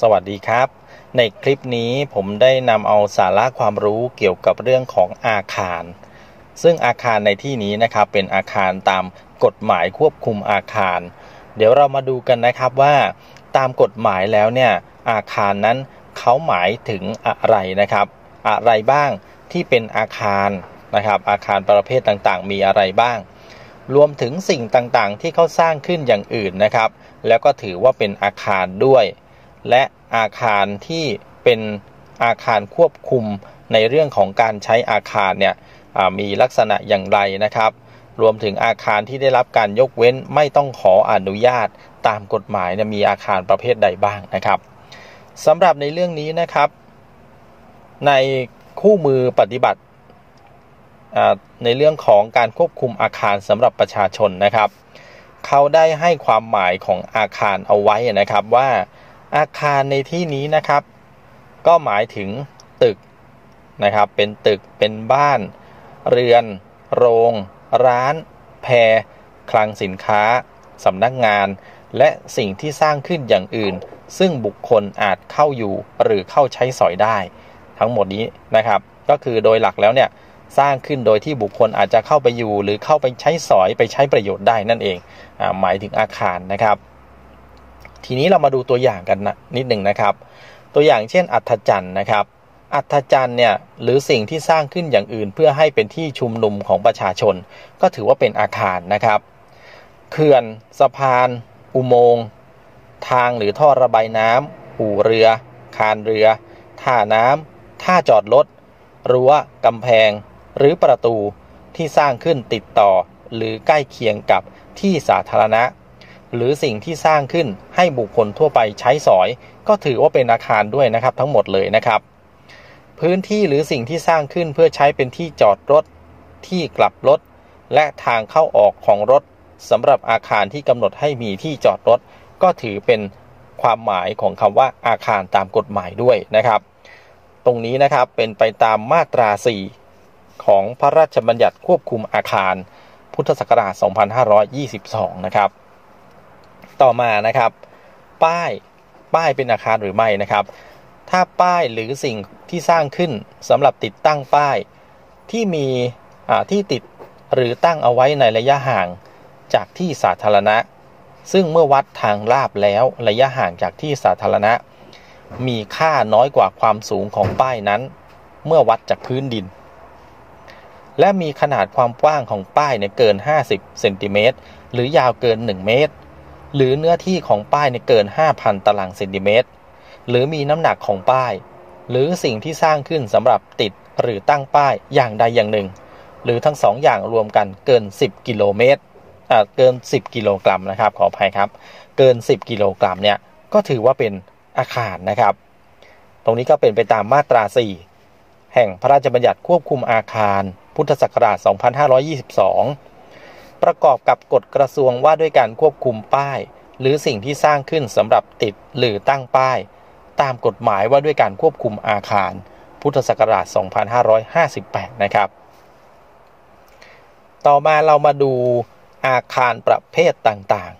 สวัสดีครับ ในคลิปนี้ผมได้นำเอาสาระความรู้เกี่ยวกับเรื่องของอาคาร ซึ่งอาคารในที่นี้นะครับเป็นอาคารตามกฎหมายควบคุมอาคาร เดี๋ยวเรามาดูกันนะครับว่า ตามกฎหมายแล้วเนี่ยอาคารนั้นเขาหมายถึงอะไรนะครับ อะไรบ้างที่เป็นอาคารนะครับ อาคารประเภทต่างๆ มีอะไรบ้าง รวมถึงสิ่งต่างๆ ที่เขาสร้างขึ้นอย่างอื่นนะครับ แล้วก็ถือว่าเป็นอาคารด้วย และอาคารที่เป็นอาคารควบคุมในเรื่องของการใช้อาคารเนี่ยมีลักษณะอย่างไรนะครับ รวมถึงอาคารที่ได้รับการยกเว้นไม่ต้องขออนุญาตตามกฎหมายเนี่ยมีอาคารประเภทใดบ้างนะครับสำหรับในเรื่องนี้นะครับ ในคู่มือปฏิบัติในเรื่องของการควบคุมอาคารสำหรับประชาชนนะครับ เขาได้ให้ความหมายของอาคารเอาไว้นะครับว่า อาคารในที่นี้นะครับ ก็หมายถึงตึกนะครับ เป็นตึกเป็นบ้าน เรือน โรง ร้าน แพร คลังสินค้าสำนักงาน และสิ่งที่สร้างขึ้นอย่างอื่น ซึ่งบุคคลอาจเข้าอยู่หรือเข้าใช้สอยได้ ทั้งหมดนี้นะครับ ก็คือโดยหลักแล้วเนี่ยสร้างขึ้นโดยที่บุคคลอาจจะเข้าไปอยู่ หรือเข้าไปใช้สอยไปใช้ประโยชน์ได้นั่นเองอหมายถึงอาคารนะครับ ทีนี้เรามาดูตัวอย่างกันนะนิดหนึ่งนะครับ ตัวอย่างเช่น อัฐจันทร์นะครับ อัฐจันทร์เนี่ยหรือสิ่งที่สร้างขึ้นอย่างอื่น เพื่อให้เป็นที่ชุมนุมของประชาชน ก็ถือว่าเป็นอาคารนะครับเขื่อนสะพาน อุโมงค์ทางหรือท่อระบายน้ำอู่เรือ คานเรือ ท่าน้ำท่าจอดรถรั้วกำแพง หรือประตูที่สร้างขึ้นติดต่อหรือใกล้เคียงกับที่สาธารณะ หรือสิ่งที่สร้างขึ้นให้บุคคลทั่วไปใช้สอย ก็ถือว่าเป็นอาคารด้วยนะครับ ทั้งหมดเลยนะครับ พื้นที่หรือสิ่งที่สร้างขึ้นเพื่อใช้เป็นที่จอดรถ ที่กลับรถ และทางเข้าออกของรถสำหรับอาคารที่กำหนดให้มีที่จอดรถ ก็ถือเป็นความหมายของคำว่าอาคารตามกฎหมายด้วยนะครับ ตรงนี้นะครับเป็นไปตามมาตรา 4 ของพระราชบัญญัติควบคุมอาคาร พุทธศักราช 2522 นะครับ ต่อมานะครับ ป้ายป้ายเป็นอาคารหรือไม่นะครับ ถ้าป้ายหรือสิ่งที่สร้างขึ้นสำหรับติดตั้งป้ายที่มีที่ติดหรือตั้งเอาไว้ในระยะห่างจากที่สาธารณะ ซึ่งเมื่อวัดทางลาบแล้วระยะห่างจากที่สาธารณะ มีค่าน้อยกว่าความสูงของป้ายนั้น เมื่อวัดจากพื้นดิน และมีขนาดความกว้างของป้ายเนี่ยเกิน 50เซนติเมตรหรือยาวเกิน 1 เมตร หรือเนื้อที่ของป้ายในเกิน 5,000 ตารางเซนติเมตร หรือมีน้ำหนักของป้าย หรือสิ่งที่สร้างขึ้นสำหรับติดหรือตั้งป้ายอย่างใดอย่างหนึ่ง หรือทั้งสองอย่างรวมกันเกิน 10 กิโลเมตรเกิน 10 กิโลกรัมนะครับขออภัยครับ เกิน 10 กิโลกรัมเนี่ยก็ถือว่าเป็นอาคารนะครับ ตรงนี้ก็เป็นไปตามมาตรา 4 แห่งพระราชบัญญัติควบคุมอาคาร พุทธศักราช 2522 ประกอบกับกฎกระทรวงว่าด้วยการควบคุมป้าย หรือสิ่งที่สร้างขึ้นสำหรับติดหรือตั้งป้าย ตามกฎหมายว่าด้วยการควบคุมอาคาร พุทธศักราช 2558 นะครับ ต่อมาเรามาดูอาคารประเภทต่าง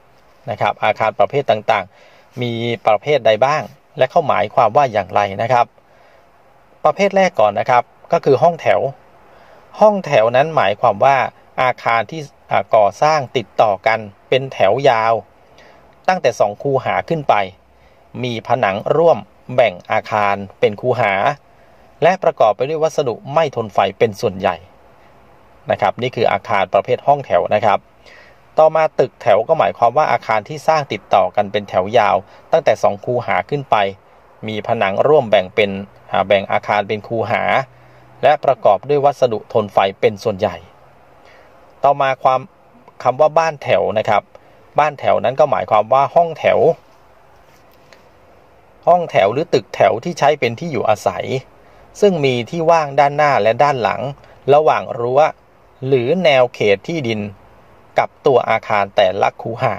ๆนะครับ อาคารประเภทต่างๆ มีประเภทใดบ้าง และเข้าหมายความว่าอย่างไรนะครับ ประเภทแรกก่อนนะครับก็คือห้องแถว ห้องแถวนั้นหมายความว่า อาคารที่ก่อสร้างติดต่อกันเป็นแถวยาว ตั้งแต่สองคูหาขึ้นไป มีผนังร่วมแบ่งอาคารเป็นคูหา และประกอบไปด้วยวัสดุไม่ทนไฟเป็นส่วนใหญ่นะครับนี่คืออาคารประเภทห้องแถวนะครับ ต่อมาตึกแถวก็หมายความว่าอาคารที่สร้างติดต่อกันเป็นแถวยาว ตั้งแต่สองคูหาขึ้นไป มีผนังร่วมแบ่งเป็นแบ่งอาคารเป็นคูหา และประกอบด้วยวัสดุทนไฟเป็นส่วนใหญ่ ต่อมาความคำว่าบ้านแถวนะครับ บ้านแถวนั้นก็หมายความว่าห้องแถว ห้องแถวหรือตึกแถวที่ใช้เป็นที่อยู่อาศัย ซึ่งมีที่ว่างด้านหน้าและด้านหลัง ระหว่างรั้ว หรือแนวเขตที่ดิน กับตัวอาคารแต่ละคูหา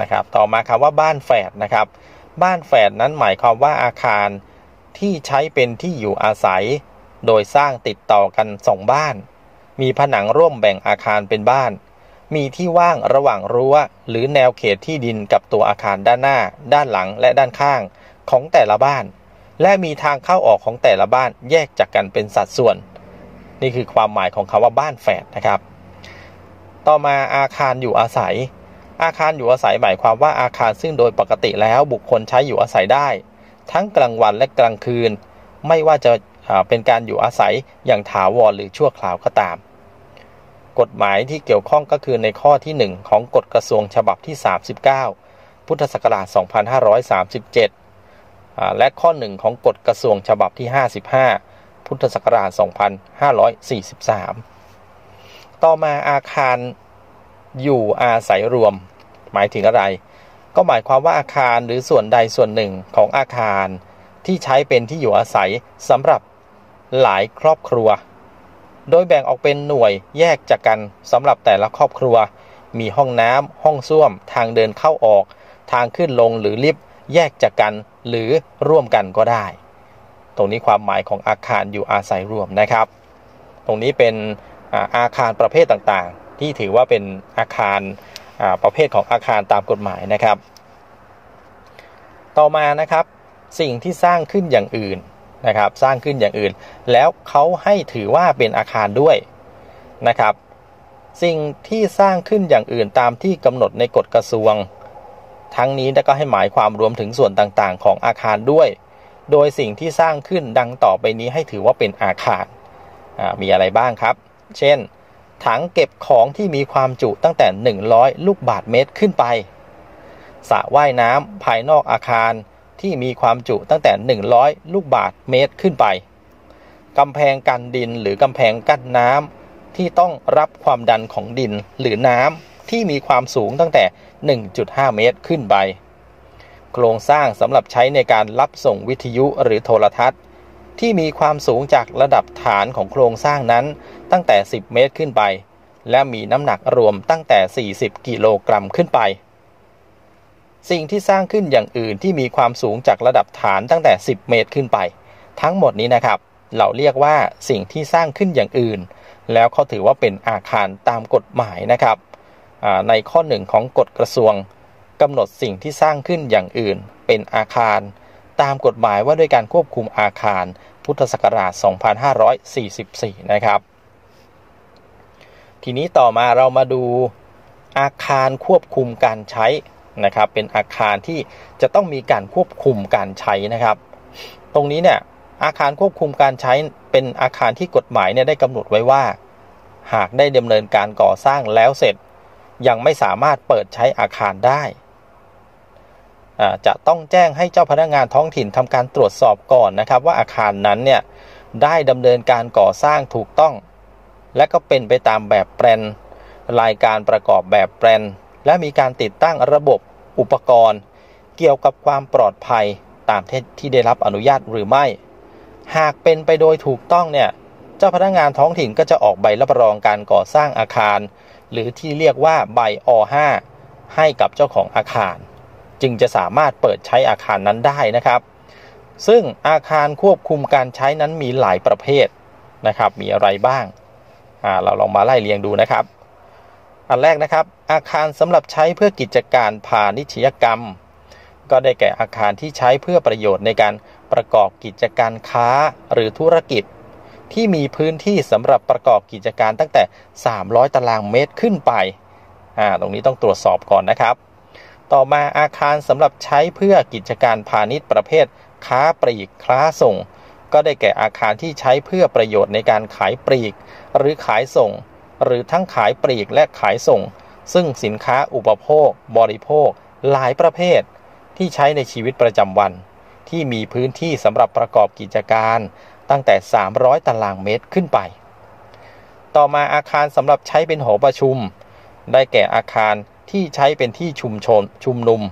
นะครับ ต่อมาคำว่าบ้านแฝดนะครับ บ้านแฝดนั้นหมายความว่าอาคารที่ใช้เป็นที่อยู่อาศัย โดยสร้างติดต่อกันสองบ้าน มีผนังร่วมแบ่งอาคารเป็นบ้าน มีที่ว่างระหว่างรั้ว หรือแนวเขตที่ดินกับตัวอาคารด้านหน้า ด้านหลังและด้านข้างของแต่ละบ้าน และมีทางเข้าออกของแต่ละบ้านแยกจากกันเป็นสัดส่วน นี่คือความหมายของคำว่าบ้านแฝดนะครับ ต่อมาอาคารอยู่อาศัย อาคารอยู่อาศัยหมายความว่าอาคารซึ่งโดยปกติแล้วบุคคลใช้อยู่อาศัยได้ ทั้งกลางวันและกลางคืน ไม่ว่าจะ เป็นการอยู่อาศัยอย่างถาวรหรือชั่วคราวก็ตาม กฎหมายที่เกี่ยวข้องก็คือในข้อที่ 1 ของกฎกระทรวงฉบับที่ 39 พุทธศักราช 2537 และข้อ 1 ของกฎกระทรวงฉบับที่ 55 พุทธศักราช 2543 ต่อมาอาคารอยู่อาศัยรวม หมายถึงอะไร ก็หมายความว่าอาคารหรือส่วนใดส่วนหนึ่งของอาคารที่ใช้เป็นที่อยู่อาศัยสำหรับ หลายครอบครัว โดยแบ่งออกเป็นหน่วยแยกจากกันสำหรับแต่ละครอบครัว มีห้องน้ำห้องส้วม ทางเดินเข้าออก ทางขึ้นลงหรือลิฟต์แยกจากกันหรือร่วมกันก็ได้ ตรงนี้ความหมายของอาคารอยู่อาศัยรวมนะครับ ตรงนี้เป็นอาคารประเภทต่างๆ ที่ถือว่าเป็นอาคารประเภทของอาคารตามกฎหมายนะครับ ต่อมานะครับ สิ่งที่สร้างขึ้นอย่างอื่น นะครับ สร้างขึ้นอย่างอื่น แล้วเขาให้ถือว่าเป็นอาคารด้วยนะครับ สิ่งที่สร้างขึ้นอย่างอื่นตามที่กำหนดในกฎกระทรวง ทั้งนี้ก็ให้หมายความรวมถึงส่วนต่างๆ ของอาคารด้วย โดยสิ่งที่สร้างขึ้นดังต่อไปนี้ให้ถือว่าเป็นอาคารมีอะไรบ้างครับ เช่น ถังเก็บของที่มีความจุตั้งแต่ 100 ลูกบาทเมตรขึ้นไปสระว่ายน้ำภายนอกอาคาร ที่มีความจุตั้งแต่ 100 ลูกบาทเมตรขึ้นไปกำแพงกันดินหรือกำแพงกั้นน้ำที่ต้องรับความดันของดินหรือน้ำที่มีความสูงตั้งแต่ 1.5 เมตรขึ้นไป โครงสร้างสำหรับใช้ในการรับส่งวิทยุหรือโทรทัศน์ ที่มีความสูงจากระดับฐานของโครงสร้างนั้นตั้งแต่ 10 เมตรขึ้นไป และมีน้ำหนักรวมตั้งแต่ 40 กิโลกรัมขึ้นไป สิ่งที่สร้างขึ้นอย่างอื่นที่มีความสูงจากระดับฐานตั้งแต่ 10 เมตรขึ้นไป ทั้งหมดนี้นะครับ เราเรียกว่าสิ่งที่สร้างขึ้นอย่างอื่น แล้วเขาถือว่าเป็นอาคารตามกฎหมายนะครับในข้อหนึ่งของกฎกระทรวงกำหนดสิ่งที่สร้างขึ้นอย่างอื่น เป็นอาคาร ตามกฎหมายว่าด้วยการควบคุมอาคาร พุทธศักราช 2544 นะครับ ทีนี้ต่อมาเรามาดูอาคารควบคุมการใช้ นะครับ เป็นอาคารที่จะต้องมีการควบคุมการใช้นะครับ ตรงนี้เนี่ยอาคารควบคุมการใช้เป็นอาคารที่กฎหมายเนี่ยได้กำหนดไว้ว่า หากได้ดำเนินการก่อสร้างแล้วเสร็จ ยังไม่สามารถเปิดใช้อาคารได้ จะต้องแจ้งให้เจ้าพนักงานท้องถิ่นทำการตรวจสอบก่อนนะครับ ว่าอาคารนั้นเนี่ยได้ดำเนินการก่อสร้างถูกต้อง และก็เป็นไปตามแบบแปลนรายการประกอบแบบแปลน และมีการติดตั้งระบบอุปกรณ์ เกี่ยวกับความปลอดภัยตามที่ได้รับอนุญาตหรือไม่ หากเป็นไปโดยถูกต้องเนี่ยเจ้าพนักงานท้องถิ่นก็จะออกใบรับรองการก่อสร้างอาคาร หรือที่เรียกว่าใบอ5ให้กับเจ้าของอาคาร จึงจะสามารถเปิดใช้อาคารนั้นได้นะครับ ซึ่งอาคารควบคุมการใช้นั้นมีหลายประเภทนะครับ มีอะไรบ้างเราลองมาไล่เรียงดูนะครับ อันแรกนะครับ อาคารสำหรับใช้เพื่อกิจการพาณิชยกรรม ก็ได้แก่อาคารที่ใช้เพื่อประโยชน์ในการประกอบกิจการค้าหรือธุรกิจ ที่มีพื้นที่สำหรับประกอบกิจการตั้งแต่ 300 ตารางเมตรขึ้นไปอ่าตรงนี้ต้องตรวจสอบก่อนนะครับ ต่อมาอาคารสำหรับใช้เพื่อกิจการพาณิชย์ประเภท ค้าปลีกค้าส่ง ก็ได้แก่อาคารที่ใช้เพื่อประโยชน์ในการขายปลีก หรือขายส่ง หรือทั้งขายปลีกและขายส่ง ซึ่งสินค้าอุปโภค บริโภค หลายประเภท ที่ใช้ในชีวิตประจำวัน ที่มีพื้นที่สำหรับประกอบกิจการ ตั้งแต่ 300 ตารางเมตรขึ้นไป ต่อมาอาคารสำหรับใช้เป็นหอประชุม ได้แก่อาคารที่ใช้เป็นที่ชุมชนชุมนุม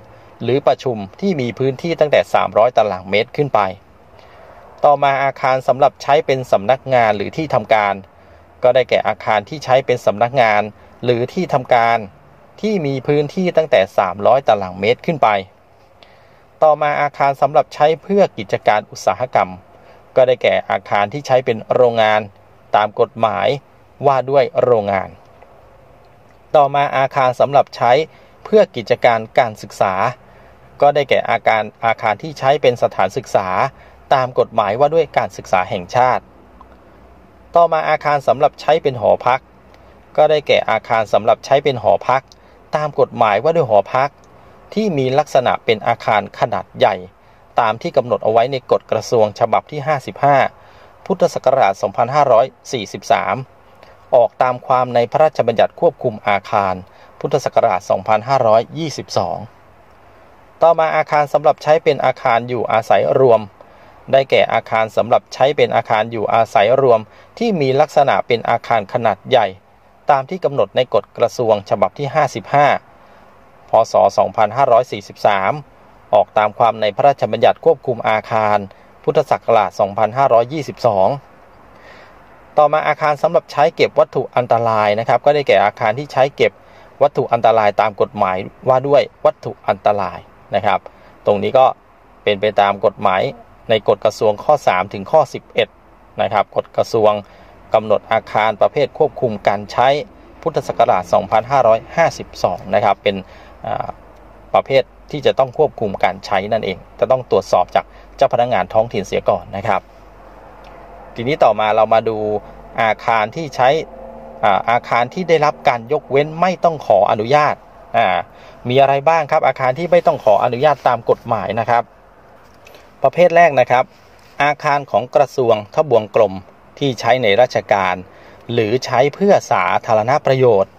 หรือประชุมที่มีพื้นที่ตั้งแต่ 300 ตารางเมตรขึ้นไป ต่อมาอาคารสำหรับใช้เป็นสำนักงานหรือที่ทำการ ก็ได้แก่อาคารที่ใช้เป็นสำนักงาน หรือที่ทำการที่มีพื้นที่ตั้งแต่ 300 ตารางเมตรขึ้นไป ต่อมาอาคารสำหรับใช้เพื่อกิจการอุตสาหกรรม ก็ได้แก่อาคารที่ใช้เป็นโรงงาน ตามกฎหมายว่าด้วยโรงงาน ต่อมาอาคารสำหรับใช้เพื่อกิจการการศึกษา ก็ได้แก่อาการอาคารที่ใช้เป็นสถานศึกษา ตามกฎหมายว่าด้วยการศึกษาแห่งชาติ ต่อมาอาคารสำหรับใช้เป็นหอพัก ก็ได้แก่อาคารสำหรับใช้เป็นหอพัก ตามกฎหมายว่าด้วยหอพัก ที่มีลักษณะเป็นอาคารขนาดใหญ่ ตามที่กำหนดเอาไว้ในกฎกระทรวงฉบับที่ 55 พุทธศักราช 2543 ออกตามความในพระราชบัญญัติควบคุมอาคาร พุทธศักราช 2522 ต่อมาอาคารสำหรับใช้เป็นอาคารอยู่อาศัยรวม ได้แก่อาคารสำหรับใช้เป็นอาคารอยู่อาศัยรวม ที่มีลักษณะเป็นอาคารขนาดใหญ่ ตามที่กำหนดในกฎกระทรวงฉบับที่ 55 พศ 2543 ออกตามความในพระราชบัญญัติควบคุมอาคาร พุทธศักราช 2522 ต่อมาอาคารสำหรับใช้เก็บวัตถุอันตรายนะครับ ก็ได้แก่อาคารที่ใช้เก็บวัตถุอันตรายตามกฎหมายว่าด้วยวัตถุอันตรายนะครับ ตรงนี้ก็เป็นไปตามกฎหมาย ในกฎกระทรวงข้อ 3 ถึงข้อ 11 นะครับกฎกระทรวงกำหนดอาคารประเภทควบคุมการใช้พุทธศักราช 2552 นะครับ เป็นประเภทที่จะต้องควบคุมการใช้นั่นเอง จะต้องตรวจสอบจากเจ้าพนักงงานท้องถิ่นเสียก่อนนะครับ ทีนี้ต่อมาเรามาดูอาคารที่ใช้อาคารที่ได้รับการยกเว้นไม่ต้องขออนุญาต มีอะไรบ้างครับอาคารที่ไม่ต้องขออนุญาตตามกฎหมายนะครับ ประเภทแรกนะครับ อาคารของกระทรวงทบวงกรมที่ใช้ในราชการ หรือใช้เพื่อสาธารณประโยชน์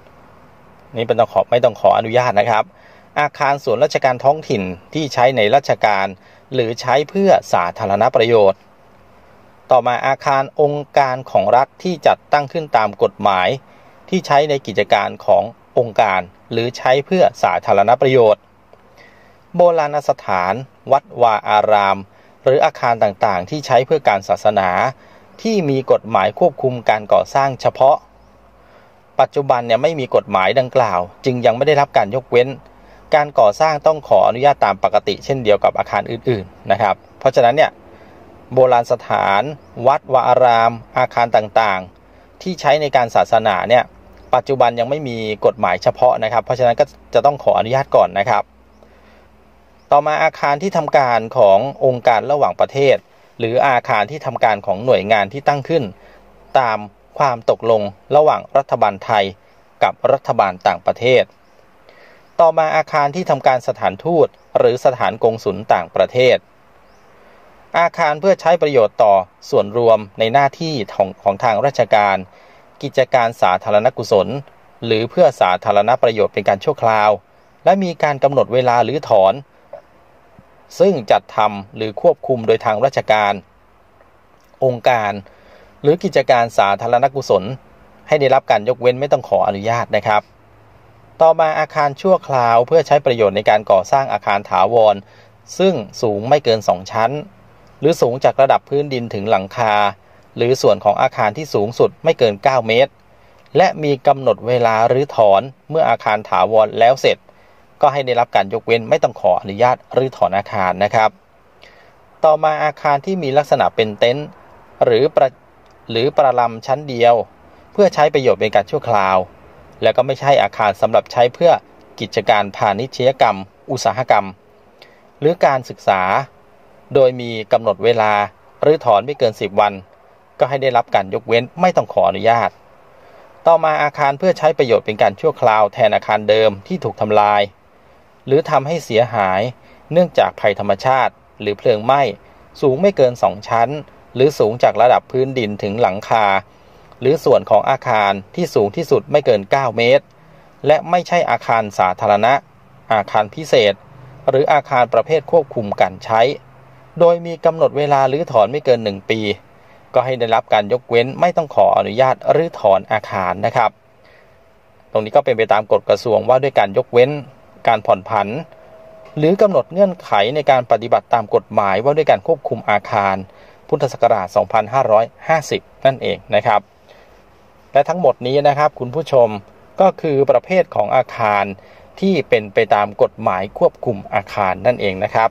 นี่เป็นต้องขอไม่ต้องขออนุญาตนะครับ อาคารส่วนราชการท้องถิ่นที่ใช้ในราชการ หรือใช้เพื่อสาธารณประโยชน์ ต่อมาอาคารองค์การของรัฐที่จัดตั้งขึ้นตามกฎหมาย ที่ใช้ในกิจการขององค์การ หรือใช้เพื่อสาธารณประโยชน์ โบราณสถาน วัดวาอาราม หรืออาคารต่างๆ ที่ใช้เพื่อการศาสนาที่มีกฎหมายควบคุมการก่อสร้างเฉพาะ ปัจจุบันเนี่ยไม่มีกฎหมายดังกล่าว จึงยังไม่ได้รับการยกเว้น การก่อสร้างต้องขออนุญาตตามปกติ เช่นเดียวกับอาคารอื่นๆนะครับ เพราะฉะนั้นเนี่ยโบราณสถาน วัดวาอาราม อาคารต่างๆ ที่ใช้ในการศาสนาเนี่ยปัจจุบันยังไม่มีกฎหมายเฉพาะนะครับ เพราะฉะนั้นก็จะต้องขออนุญาตก่อนนะครับ ต่อมาอาคารที่ทำการขององค์การระหว่างประเทศ หรืออาคารที่ทำการของหน่วยงานที่ตั้งขึ้น ตามความตกลงระหว่างรัฐบาลไทยกับรัฐบาลต่างประเทศ ต่อมาอาคารที่ทำการสถานทูตหรือสถานกงสุลต่างประเทศ อาคารเพื่อใช้ประโยชน์ต่อส่วนรวมในหน้าที่ของของทางราชการ กิจการสาธารณกุศล หรือเพื่อสาธารณประโยชน์เป็นการชั่วคราว และมีการกำหนดเวลาหรือถอน ซึ่งจัดทำหรือควบคุมโดยทางราชการ องค์การ หรือกิจการสาธารณกุศล ให้ได้รับการยกเว้นไม่ต้องขออนุญาตนะครับ ต่อมาอาคารชั่วคราวเพื่อใช้ประโยชน์ในการก่อสร้างอาคารถาวร ซึ่งสูงไม่เกิน 2 ชั้น หรือสูงจากระดับพื้นดินถึงหลังคา หรือส่วนของอาคารที่สูงสุดไม่เกิน 9 เมตร และมีกำหนดเวลาหรือถอนเมื่ออาคารถาวรแล้วเสร็จ ก็ให้ได้รับการยกเว้นไม่ต้องขออนุญาตหรือถอนอาคารนะครับ ต่อมาอาคารที่มีลักษณะเป็นเต็นท์หรือประหรือประลำชั้นเดียว เพื่อใช้ประโยชน์เป็นการชั่วคราว แล้วก็ไม่ใช่อาคารสำหรับใช้เพื่อกิจการพาณิชยกรรม อุตสาหกรรม หรือการศึกษา โดยมีกำหนดเวลาหรือถอนไม่เกิน 10 วัน ก็ให้ได้รับการยกเว้นไม่ต้องขออนุญาต ต่อมาอาคารเพื่อใช้ประโยชน์เป็นการชั่วคราวแทนอาคารเดิมที่ถูกทำลาย หรือทำให้เสียหาย เนื่องจากภัยธรรมชาติ หรือเพลิงไหม้ สูงไม่เกิน 2 ชั้น หรือสูงจากระดับพื้นดินถึงหลังคา หรือส่วนของอาคารที่สูงที่สุดไม่เกิน 9 เมตร และไม่ใช่อาคารสาธารณะ อาคารพิเศษ หรืออาคารประเภทควบคุมการใช้ โดยมีกำหนดเวลาหรือถอนไม่เกิน 1 ปี ก็ให้ได้รับการยกเว้นไม่ต้องขออนุญาตหรือถอนอาคารนะครับ ตรงนี้ก็เป็นไปตามกฎกระทรวงว่าด้วยการยกเว้น การผ่อนผัน หรือกำหนดเงื่อนไขในการปฏิบัติตามกฎหมายว่าด้วยการควบคุมอาคาร พุทธศักราช 2550 นั่นเองนะครับ และทั้งหมดนี้นะครับคุณผู้ชมก็คือประเภทของอาคารที่เป็นไปตามกฎหมายควบคุมอาคารนั่นเองนะครับ